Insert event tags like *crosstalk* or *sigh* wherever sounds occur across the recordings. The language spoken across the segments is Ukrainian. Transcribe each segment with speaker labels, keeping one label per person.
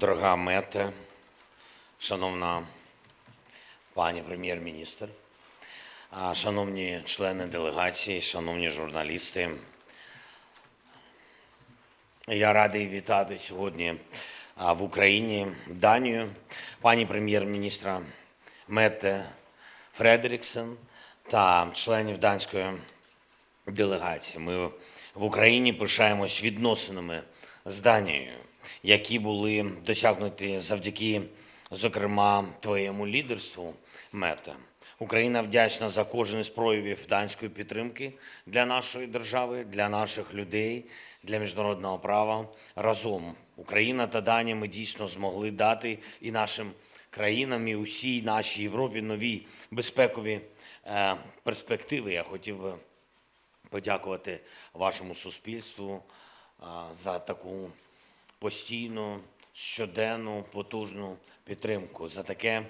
Speaker 1: Дорога Мете, шановна пані прем'єр-міністр, шановні члени делегації, шановні журналісти, я радий вітати сьогодні в Україні Данію, пані прем'єр-міністра Мете Фредеріксен та членів данської делегації. Ми в Україні пишаємось відносинами з Данією, які були досягнуті завдяки, зокрема, твоєму лідерству, Мета. Україна вдячна за кожен із проявів данської підтримки для нашої держави, для наших людей, для міжнародного права. Разом Україна та Данія ми дійсно змогли дати і нашим країнам, і усій нашій Європі нові безпекові е, перспективи. Я хотів би подякувати вашому суспільству а, за таку постійну, щоденну, потужну підтримку, за таке,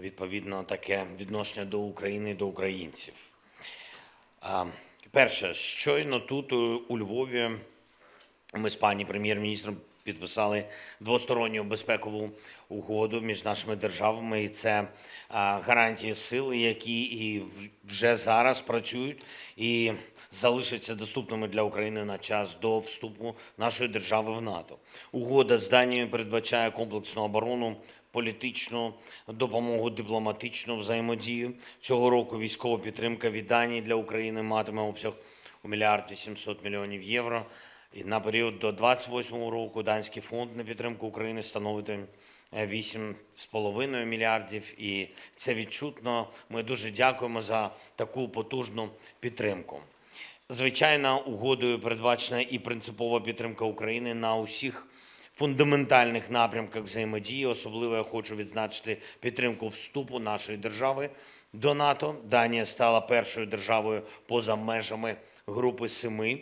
Speaker 1: відповідно, таке відношення до України і до українців. Перше, щойно тут у у Львові ми з пані прем'єр-міністром підписали двосторонню безпекову угоду між нашими державами, і це гарантії сили, які і вже зараз працюють і залишаться доступними для України на час до вступу нашої держави в НАТО. Угода з Данією передбачає комплексну оборону. Політичну допомогу, дипломатичну взаємодію цього року. Військова підтримка від Данії для України матиме обсяг у мільярд 800 мільйонів євро. І на період до 28 року данський фонд на підтримку України становитиме 8,5 мільярдів. І це відчутно. Ми дуже дякуємо за таку потужну підтримку. Звичайно, угодою передбачена і принципова підтримка України на усіх фундаментальних напрямках взаємодії. Особливо я хочу відзначити підтримку вступу нашої держави до НАТО. Данія стала першою державою поза межами групи семи,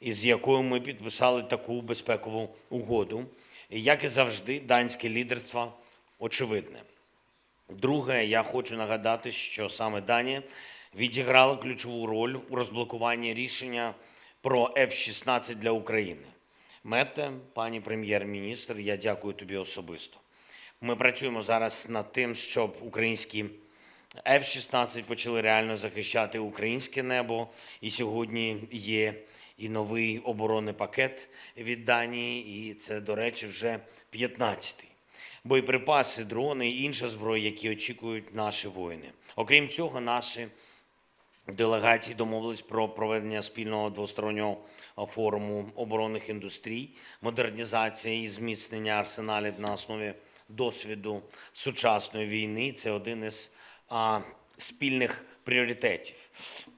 Speaker 1: із якою ми підписали таку безпекову угоду. Як і завжди, данське лідерство очевидне. Друге, я хочу нагадати, що саме Данія відіграла ключову роль у розблокуванні рішення про F-16 для України. Мете, пані прем'єр-міністр, я дякую тобі особисто. Ми працюємо зараз над тим, щоб українські F-16 почали реально захищати українське небо. І сьогодні є і новий оборонний пакет від Данії, і це, до речі, вже 15-й боєприпаси, дрони і інша зброя, які очікують наші воїни. Окрім цього, наші делегації домовились про проведення спільного двостороннього форуму оборонних індустрій, модернізація і зміцнення арсеналів на основі досвіду сучасної війни. Це один із а, спільних пріоритетів.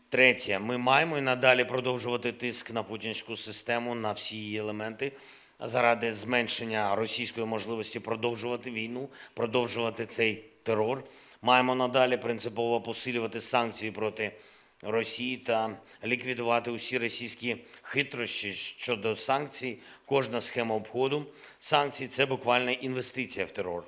Speaker 1: Третє, ми маємо і надалі продовжувати тиск на путінську систему на всі її елементи заради зменшення російської можливості продовжувати війну, продовжувати цей терор. Маємо надалі принципово посилювати санкції проти Росії та ліквідувати усі російські хитрощі щодо санкцій. Кожна схема обходу санкцій це буквально інвестиція в терор.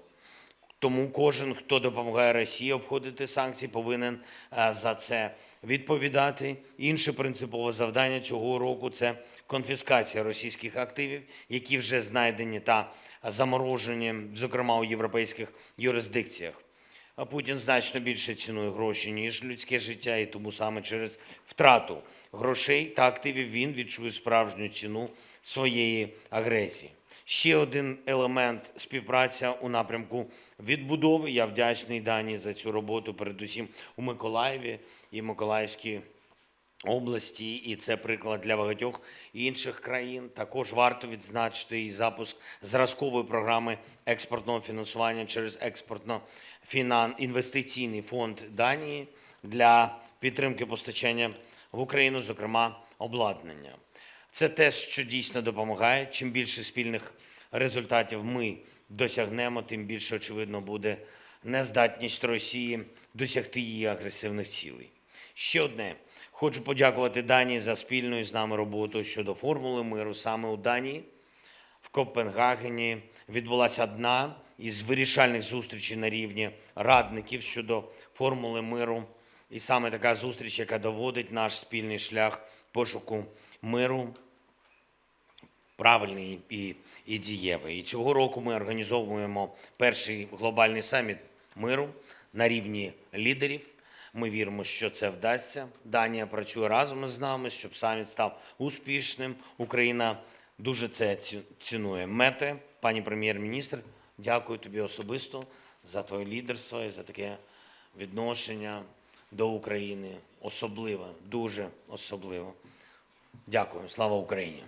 Speaker 1: Тому кожен, хто допомагає Росії обходити санкції, повинен е, за це відповідати. Інше принципове завдання цього року це конфіскація російських активів, які вже знайдені та заморожені, зокрема у європейських юрисдикціях. А Путін значно більше цінує гроші, ніж людське життя, і тому саме через втрату грошей та активів він відчує справжню ціну своєї агресії. Ще один елемент співпраця у напрямку відбудови. Я вдячний Данії за цю роботу, передусім у Миколаєві і Миколаївській області, і це приклад для багатьох інших країн. Також варто відзначити і запуск зразкової програми експортного фінансування через експортно-інвестиційний фонд Данії для підтримки постачання в Україну, зокрема обладнання. Це те, що дійсно допомагає. Чим більше спільних результатів ми досягнемо, тим більше очевидно буде нездатність Росії досягти її агресивних цілей. Ще одне. Хочу подякувати Данії за спільну з нами роботу щодо формули миру. Саме у Данії в Копенгагені відбулася одна із вирішальних зустрічей на рівні радників щодо формули миру. І саме така зустріч, яка доводить наш спільний шлях пошуку миру правильний і, і дієвий. І цього року ми організовуємо перший глобальний саміт миру на рівні лідерів. Ми віримо, що це вдасться. Данія працює разом із нами, щоб саміт став успішним. Україна дуже це цінує. Мете, пані прем'єр-міністр, дякую тобі особисто за твоє лідерство і за таке відношення до України. Особливо, дуже особливо. Дякую. Слава Україні!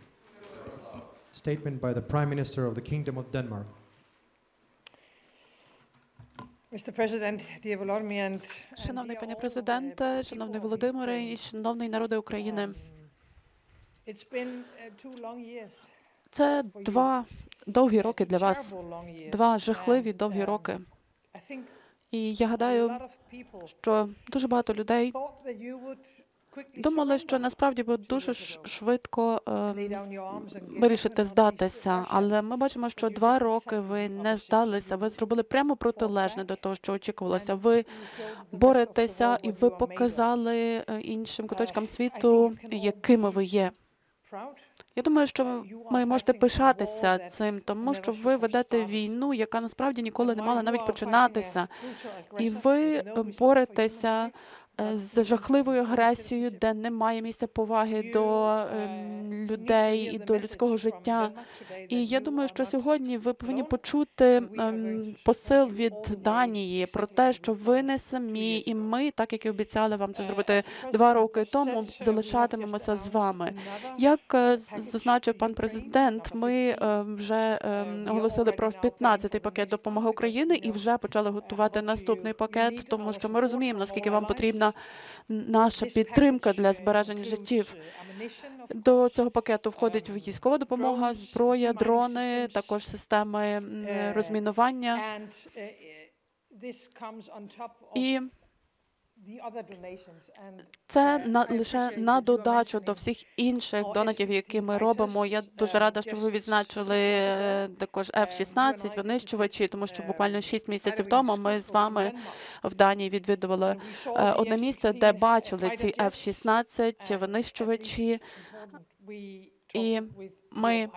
Speaker 2: Statement by the Prime Minister of the Kingdom of Denmark.
Speaker 3: Mr. President, dear Volodymyr and and
Speaker 4: Шановний пане президенте, шановний Володимире і шановний народи України. Це два довгі роки для вас, два жахливі довгі роки. І я гадаю, що дуже багато людей думали, що насправді ви дуже швидко ем, вирішите здатися. Але ми бачимо, що два роки ви не здалися. Ви зробили прямо протилежне до того, що очікувалося. Ви боретеся і ви показали е, іншим куточкам світу, якими ви є. Я думаю, що ми можете пишатися цим, тому що ви ведете війну, яка насправді ніколи не мала навіть починатися. І ви е, боретеся е, з жахливою агресією, де немає місця поваги до ем, людей і до людського життя. І я думаю, що сьогодні ви повинні почути ем, посил від Данії про те, що ви не самі, і ми, так як і обіцяли вам це зробити два роки тому, залишатимемося з вами. Як е, зазначив пан президент, ми е, вже е, оголосили про 15-й пакет допомоги Україні і вже почали готувати наступний пакет, тому що ми розуміємо, наскільки вам потрібна наша підтримка для збереження життів. До цього пакету входить військова допомога, зброя, дрони, також системи розмінування. І це на лише на додачу до всіх інших донатів, які ми робимо. Я дуже рада, що ви відзначили е, також F-16 винищувачі, тому що буквально 6 місяців тому ми з вами в Данії відвідували е, одне місце, де бачили ці F-16 винищувачі. І ми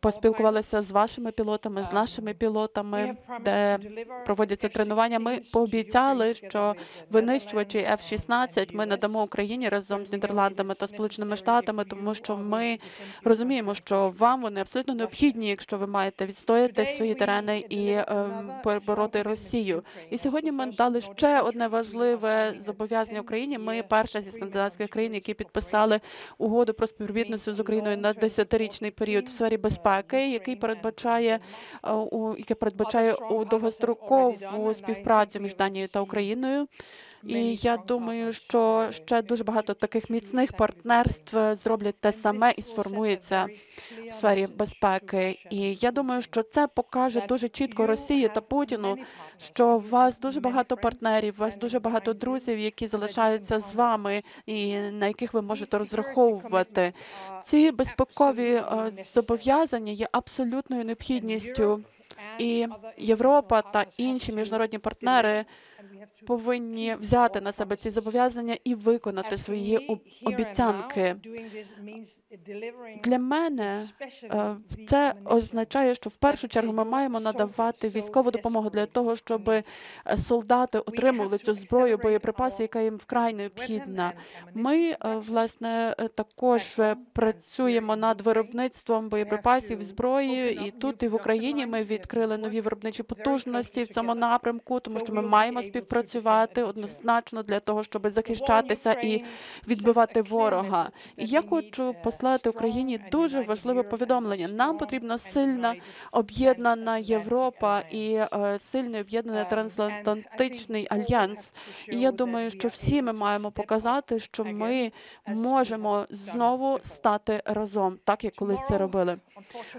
Speaker 4: Поспілкувалися з вашими пілотами, з нашими пілотами, де проводяться тренування. Ми пообіцяли, що винищувачі F-16 ми надамо Україні разом з Нідерландами та Сполученими Штатами, тому що ми розуміємо, що вам вони абсолютно необхідні, якщо ви маєте відстояти свої терени і ем, перебороти Росію. І сьогодні ми дали ще одне важливе зобов'язання Україні. Ми перша зі скандинавських країн, які підписали угоду про співробітництво з Україною на 10-річний період в сфері безпеки, який передбачає е, у яке передбачає у довгострокову співпрацю між Данією та Україною. І я думаю, що ще дуже багато таких міцних партнерств зроблять те саме і сформується в сфері безпеки. І я думаю, що це покаже дуже чітко Росії та Путіну, що у вас дуже багато партнерів, у вас дуже багато друзів, які залишаються з вами, і на яких ви можете розраховувати. Ці безпекові е, зобов'язання є абсолютною необхідністю. І Європа та інші міжнародні партнери повинні взяти на себе ці зобов'язання і виконати свої об- обіцянки. Для мене е, це означає, що в першу чергу ми маємо надавати військову допомогу для того, щоб е, солдати отримували цю зброю, боєприпаси, яка їм вкрай необхідна. Ми е, власне також працюємо над виробництвом боєприпасів зброї, і тут і в Україні ми відкрили нові виробничі потужності в цьому напрямку, тому що ми маємо співпрацювати однозначно для того, щоб захищатися і відбивати ворога. І я хочу послати Україні дуже важливе повідомлення. Нам потрібна сильна об'єднана Європа і е, сильний об'єднаний трансатлантичний альянс. І я думаю, що всі ми маємо показати, що ми можемо знову стати разом, так як колись це робили.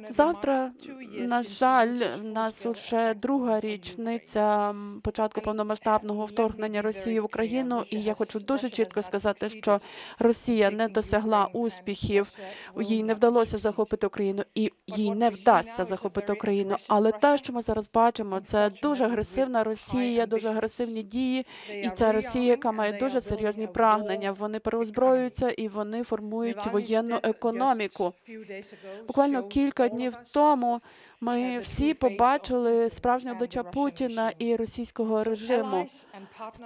Speaker 4: Завтра, на жаль, в нас вже друга річниця початку повномасштабного повномасштабного вторгнення Росії в Україну. І я хочу дуже чітко сказати, що Росія не досягла успіхів, їй не вдалося захопити Україну, і їй не вдасться захопити Україну. Але те, що ми зараз бачимо, це дуже агресивна Росія, дуже агресивні дії, і ця Росія, яка має дуже серйозні прагнення. Вони переозброюються і вони формують воєнну економіку. Буквально кілька днів тому ми всі побачили справжнє обличчя Путіна і російського режиму.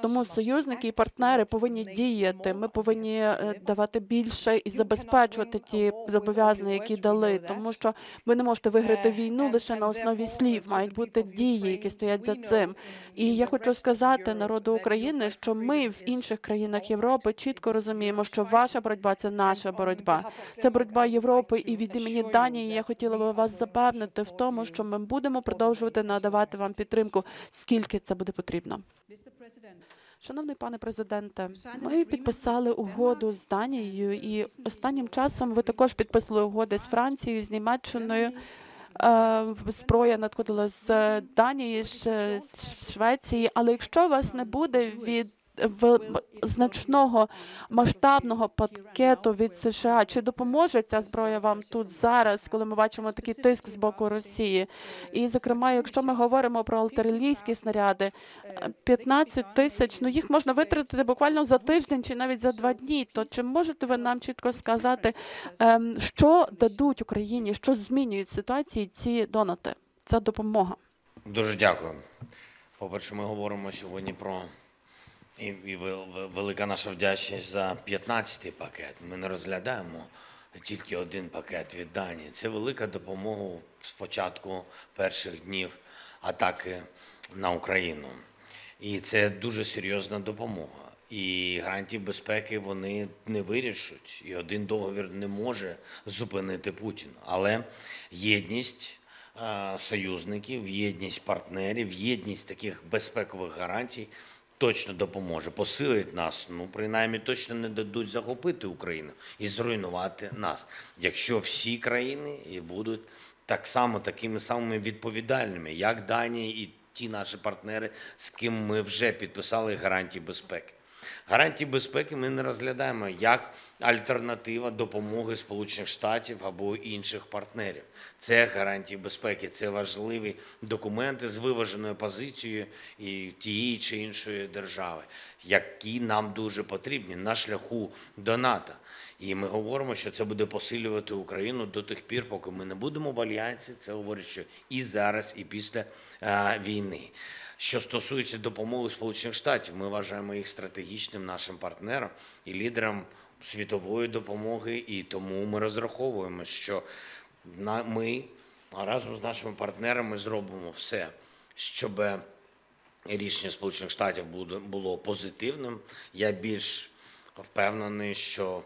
Speaker 4: Тому союзники і партнери повинні діяти. Ми повинні е, давати більше і забезпечувати ті зобов'язання, які дали. Тому що ви не можете виграти війну лише на основі слів. Мають бути дії, які стоять за цим. І я хочу сказати народу України, що ми в інших країнах Європи чітко розуміємо, що ваша боротьба це наша боротьба. Це боротьба Європи. І від імені Данії я хотіла би вас запевнити в тому, що ми будемо продовжувати надавати вам підтримку, скільки це буде потрібно. Шановний пане президенте, ми підписали угоду з Данією, і останнім часом ви також підписали угоди з Францією, з Німеччиною. Е, Зброя надходила з Данії, з Швеції. Але якщо вас не буде від значного масштабного пакету від США, чи допоможе ця зброя вам тут зараз, коли ми бачимо такий тиск з боку Росії? І, зокрема, якщо ми говоримо про артилерійські снаряди, е, 15 тисяч, ну їх можна витратити буквально за тиждень чи навіть за два дні. То чи можете ви нам чітко сказати, ем, що дадуть Україні, що змінюють ситуації ці донати? Ця допомога.
Speaker 1: Дуже дякую. По-перше, ми говоримо сьогодні про і, і вел- вел- велика наша вдячність за 15-й пакет. Ми не розглядаємо тільки один пакет від Данії. Це велика допомога з початку перших днів атаки на Україну. І це дуже серйозна допомога. І гарантії безпеки вони не вирішать. І один договір не може зупинити Путіна. Але єдність е, союзників, єдність партнерів, єдність таких безпекових гарантій точно допоможе, посилить нас. Ну, принаймні, точно не дадуть захопити Україну і зруйнувати нас, якщо всі країни і будуть так само такими самими відповідальними, як Данія і ті наші партнери, з ким ми вже підписали гарантії безпеки. Гарантії безпеки ми не розглядаємо як альтернатива допомоги Сполучених Штатів або інших партнерів. Це гарантії безпеки, це важливі документи з виваженою позицією і тієї чи іншої держави, які нам дуже потрібні на шляху до НАТО. І ми говоримо, що це буде посилювати Україну до тих пір, поки ми не будемо в альянсі. Це говорить, що і зараз, і після е, війни. Що стосується допомоги Сполучених Штатів, ми вважаємо їх стратегічним нашим партнером і лідером світової допомоги, і тому ми розраховуємо, що ми разом з нашими партнерами зробимо все, щоб рішення Сполучених Штатів було позитивним. Я більш впевнений, що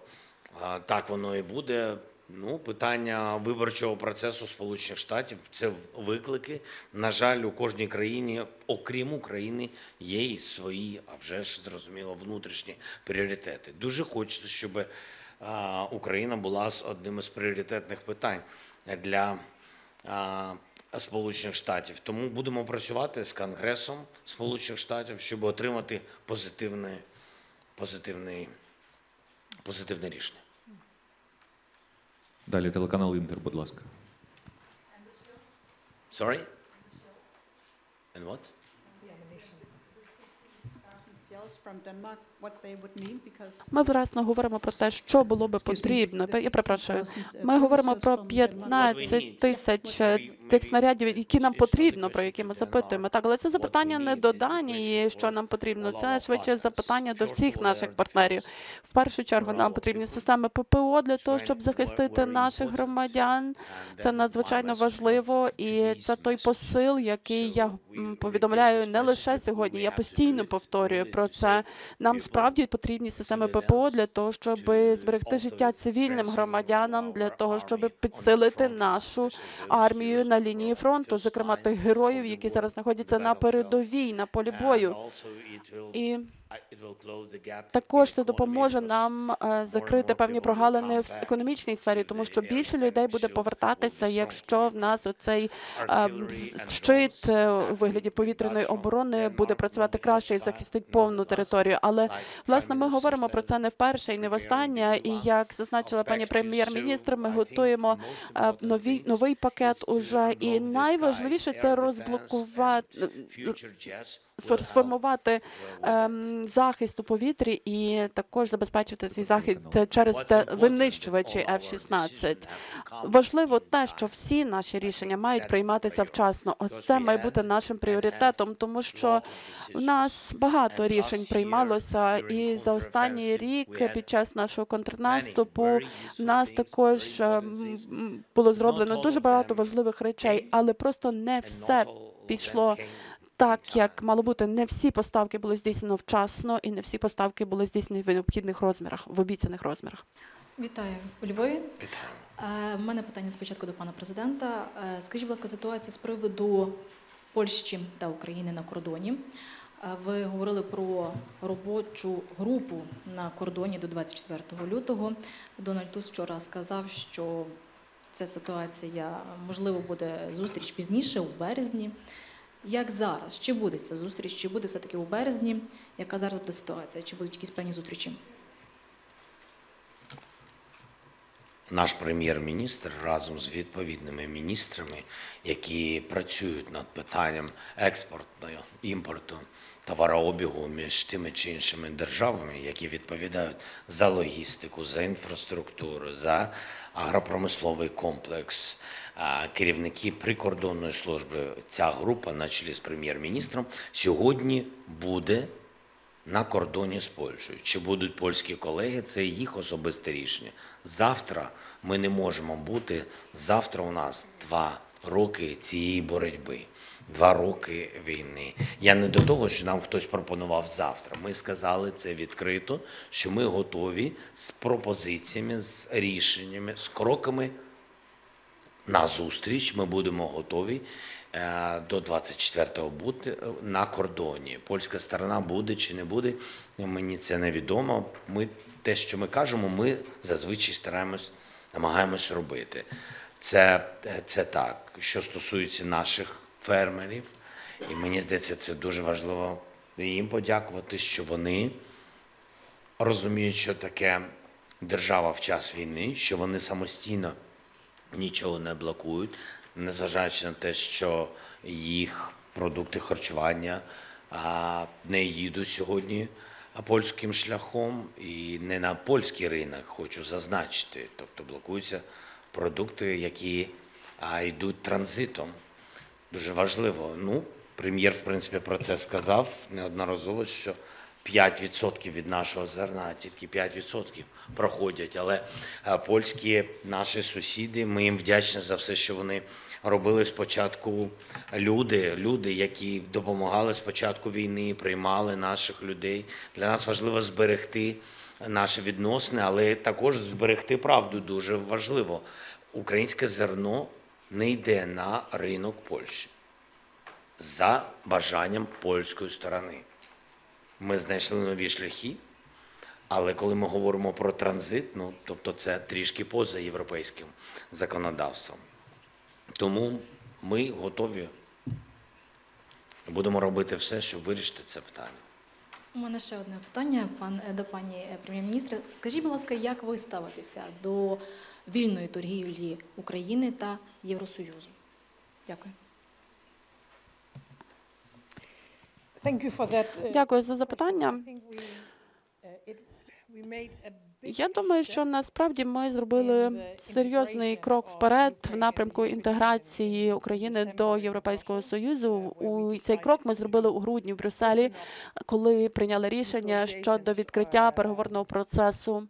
Speaker 1: так воно і буде. Ну, питання виборчого процесу Сполучених Штатів це виклики. На жаль, у кожній країні, окрім України, є і свої, а вже ж зрозуміло, внутрішні пріоритети. Дуже хочеться, щоб Україна була з одним із пріоритетних питань для Сполучених Штатів. Тому будемо працювати з Конгресом Сполучених Штатів, щоб отримати позитивне, позитивне, позитивне рішення.
Speaker 5: Далі телеканал Інтер, будь ласка.
Speaker 1: Sorry? And what?
Speaker 6: From Denmark,
Speaker 4: Ми власне говоримо про те, що було би потрібно. Я перепрошую. Ми говоримо про 15 тисяч е, тих снарядів, які нам потрібно, про які ми запитуємо. Так, але це запитання не до Данії, що нам потрібно. Це швидше запитання до всіх наших партнерів. В першу чергу нам потрібні системи ППО для того, щоб захистити наших громадян. Це надзвичайно важливо, і це той посил, який я повідомляю не лише сьогодні. Я постійно повторюю про це. Нам справді потрібні системи ППО для того, щоб зберегти життя цивільним громадянам, для того, щоб підсилити нашу армію на лінії фронту, зокрема тих героїв, які зараз знаходяться на передовій, на полі бою. І Також це допоможе нам е, закрити певні прогалини в економічній сфері, тому що більше людей буде повертатися, якщо в нас оцей е, щит е, у вигляді повітряної оборони буде працювати краще і захистить повну територію. Але власне ми говоримо про це не вперше і не востаннє. І як зазначила пані прем'єр-міністр, ми готуємо е, новий новий пакет уже. І найважливіше це розблокувати сформувати ем, захист у повітрі і також забезпечити цей захист е, через винищувачі F-16. Важливо те, що всі наші рішення мають прийматися вчасно. Ось це має бути нашим пріоритетом, тому що в нас багато рішень приймалося, і за останній рік під час нашого контрнаступу в нас також ем, було зроблено дуже багато важливих речей, але просто не все пішло так, як мало бути. Не всі поставки були здійснено вчасно, і не всі поставки були здійснені в необхідних розмірах, в обіцяних розмірах.
Speaker 5: Вітаю у Львові.
Speaker 1: Вітаю.
Speaker 5: Е, У мене питання спочатку до пана президента. Е, Скажіть, будь ласка, ситуація з приводу Польщі та України на кордоні. Е, Ви говорили про робочу групу на кордоні до 24 лютого. Дональд Туск вчора сказав, що ця ситуація можливо буде зустріч пізніше, у березні. Як зараз? Чи буде ця зустріч? Чи буде все-таки у березні? Яка зараз буде ситуація? Чи будуть якісь певні зустрічі?
Speaker 1: Наш прем'єр-міністр разом з відповідними міністрами, які працюють над питанням експорту, імпорту, товарообігу між тими чи іншими державами, які відповідають за логістику, за інфраструктуру, за агропромисловий комплекс, керівники прикордонної служби. Ця група, на чолі з прем'єр-міністром, сьогодні буде на кордоні з Польщею. Чи будуть польські колеги, це їх особисте рішення. Завтра ми не можемо бути. Завтра у нас два роки цієї боротьби, два роки війни. Я не до того, що нам хтось пропонував завтра. Ми сказали це відкрито, що ми готові з пропозиціями, з рішеннями, з кроками на зустріч. Ми будемо готові е, до 24-го бути е, на кордоні. Польська сторона буде чи не буде, мені це невідомо. Ми те, що ми кажемо, ми зазвичай стараємось, намагаємось робити. Це, е, це так. Що стосується наших фермерів, і мені здається, це дуже важливо їм подякувати, що вони розуміють, що таке держава в час війни, що вони самостійно нічого не блокують, незважаючи на те, що їх продукти харчування не їдуть сьогодні польським шляхом і не на польський ринок, хочу зазначити. Тобто блокуються продукти, які йдуть транзитом. Дуже важливо. Ну, прем'єр, в принципі, про це сказав неодноразово, що 5% від нашого зерна, тільки 5% проходять. Але е, польські наші сусіди, ми їм вдячні за все, що вони робили спочатку. Люди, люди, які допомагали спочатку війни, приймали наших людей. Для нас важливо зберегти наші відносини, але також зберегти правду дуже важливо. Українське зерно не йде на ринок Польщі за бажанням польської сторони. Ми знайшли нові шляхи, але коли ми говоримо про транзит, ну тобто це трішки поза європейським законодавством. Тому ми готові будемо робити все, щоб вирішити це питання.
Speaker 5: У мене ще одне питання пан, до пані е, прем'єр-міністра. Скажіть, будь ласка, як ви ставитеся до вільної торгівлі України та Євросоюзу? Дякую.
Speaker 4: Дякую за запитання.
Speaker 3: Uh,
Speaker 4: Я думаю, що насправді ми зробили серйозний крок вперед в напрямку інтеграції України до Європейського союзу. У цей крок ми зробили у грудні в Брюсселі, коли прийняли рішення щодо відкриття переговорного процесу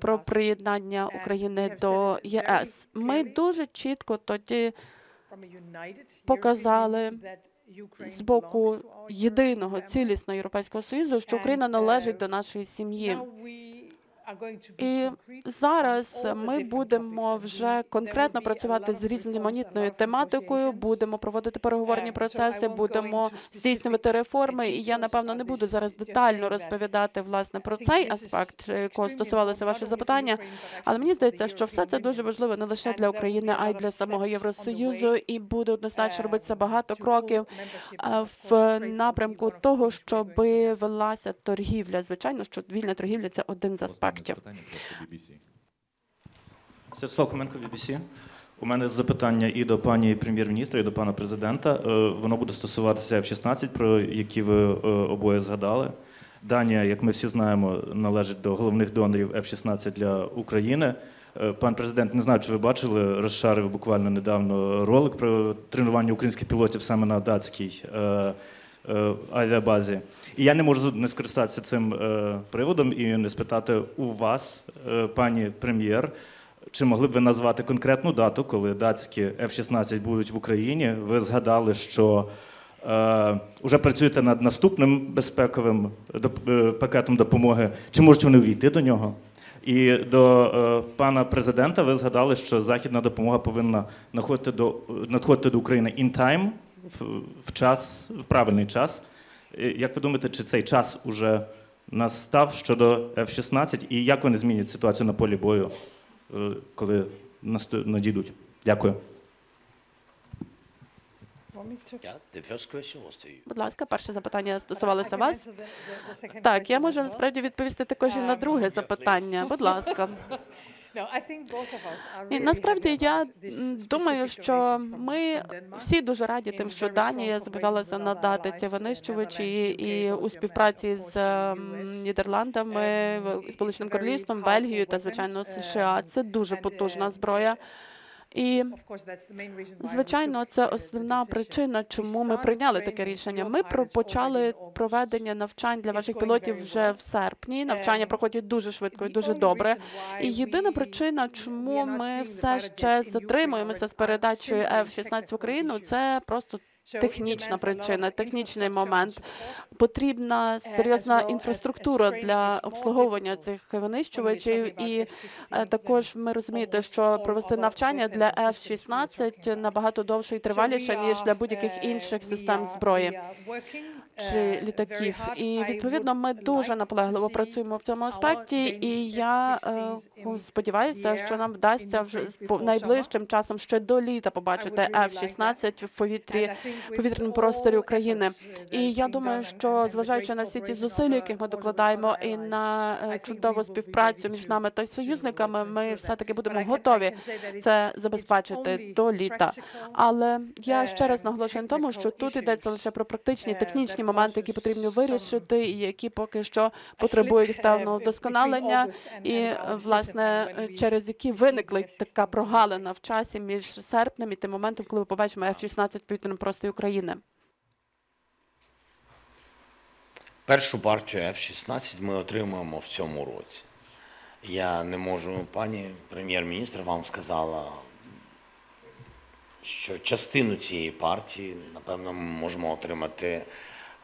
Speaker 4: про приєднання України до єС. Ми дуже чітко тоді показали З боку єдиного цілісного європейського союзу, що Україна
Speaker 3: uh,
Speaker 4: належить до нашої сім'ї. І зараз ми будемо вже конкретно працювати з різноманітною тематикою. Будемо проводити переговорні процеси, будемо здійснювати реформи. І я напевно не буду зараз детально розповідати власне про цей аспект, якого стосувалося ваше запитання. Але мені здається, що все це дуже важливо не лише для України, а й для самого Євросоюзу, і буде однозначно
Speaker 3: uh,
Speaker 4: робитися багато кроків в напрямку того, щоб велася торгівля. Звичайно, що вільна торгівля це один з аспектів.
Speaker 7: Святослав Хоменко, BBC. У мене запитання і до пані прем'єр-міністра, і до пана президента. Е, Воно буде стосуватися F-16, про які ви е, обоє згадали. Данія, як ми всі знаємо, належить до головних донорів F-16 для України. Е, Пан президент, не знаю, чи ви бачили, розшарив буквально недавно ролик про тренування українських пілотів саме на датській авіабазі. І я не можу не скористатися цим е, приводом і не спитати у вас, е, пані прем'єр, чи могли б ви назвати конкретну дату, коли датські F-16 будуть в Україні? Ви згадали, що е, вже працюєте над наступним безпековим доп- е, пакетом допомоги. Чи можуть вони увійти до нього? І до е, пана президента ви згадали, що західна допомога повинна надходити до, надходити до України in time, в, в час, в правильний час. Як ви думаєте, чи цей час уже настав щодо F-16 і як вони змінять ситуацію на полі бою, е, коли надійдуть? Дякую.
Speaker 4: Будь ласка, перше запитання стосувалося вас. Так, я можу насправді відповісти також і на друге запитання. Будь ласка. *laughs* І насправді я думаю, що ми всі дуже раді тим, що Данія зобов'язалася надати ці винищувачі і у співпраці з ем. Нідерландами,
Speaker 3: Um,
Speaker 4: Сполученим Королівством, Бельгією та звичайно
Speaker 3: um,
Speaker 4: США. Це дуже потужна
Speaker 3: uh,
Speaker 4: зброя. І Звичайно, це основна причина, чому ми прийняли таке рішення. Ми почали проведення навчань для ваших пілотів вже в серпні. Навчання
Speaker 3: Um,
Speaker 4: проходять дуже швидко і дуже добре. І єдина причина, чому ми все ще затримуємося з передачею
Speaker 3: simply
Speaker 4: F-16 в Україну, це просто технічна причина, технічний момент. Потрібна серйозна
Speaker 3: as- as
Speaker 4: інфраструктура для обслуговування цих винищувачів. І
Speaker 3: F-16
Speaker 4: е, також ми розумієте, що провести навчання для
Speaker 3: and
Speaker 4: F-16 набагато довше і триваліше, ніж для будь-яких
Speaker 3: uh,
Speaker 4: інших систем зброї. Чи
Speaker 3: uh,
Speaker 4: літаків. І відповідно ми дуже наполегливо працюємо в цьому аспекті, і я е,
Speaker 3: F-16s in
Speaker 4: сподіваюся, що нам вдасться вже найближчим часом ще до літа побачити
Speaker 3: would really
Speaker 4: F-16 в повітрі. Повітряному просторі України.
Speaker 3: uh,
Speaker 4: І я думаю, що зважаючи на всі ті зусилля, яких ми докладаємо, і на е, чудову співпрацю між нами та союзниками, ми будемо
Speaker 3: I can- I
Speaker 4: готові це забезпечити до літа. Але я ще раз
Speaker 3: е,
Speaker 4: наголошую на тому, що тут йдеться лише про практичні
Speaker 3: е,
Speaker 4: технічні моменти, які потрібно вирішити, і які поки що потребують певного вдосконалення, і власне через які виникла така прогалина в часі між серпнем і тим моментом, коли ми побачимо F-16 в повітряному просторі України.
Speaker 1: Першу партію F-16 ми отримуємо в цьому році. Я не можу, пані прем'єр-міністр вам сказала, що частину цієї партії, напевно, ми можемо отримати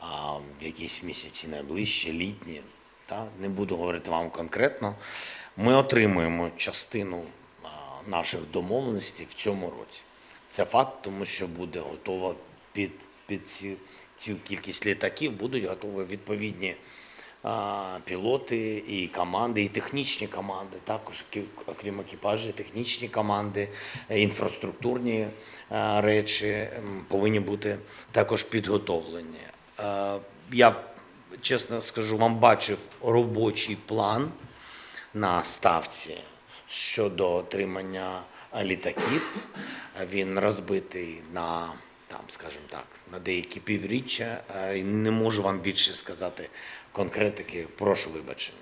Speaker 1: а, якісь місяці найближчі, літні. Та? Не буду говорити вам конкретно. Ми отримуємо частину наших домовленостей в цьому році. Це факт, тому що буде готова під, під ці, цю кількість літаків, будуть готові відповідні а, пілоти і команди, і технічні команди, також окрім екіпажів, технічні команди, е, інфраструктурні е, речі повинні бути також підготовлені. Е, Я чесно скажу, вам бачив робочий план на ставці щодо отримання літаків. Він розбитий на там, скажімо так, на деякі півріччя. Е, Не можу вам більше сказати конкретики. Прошу вибачення.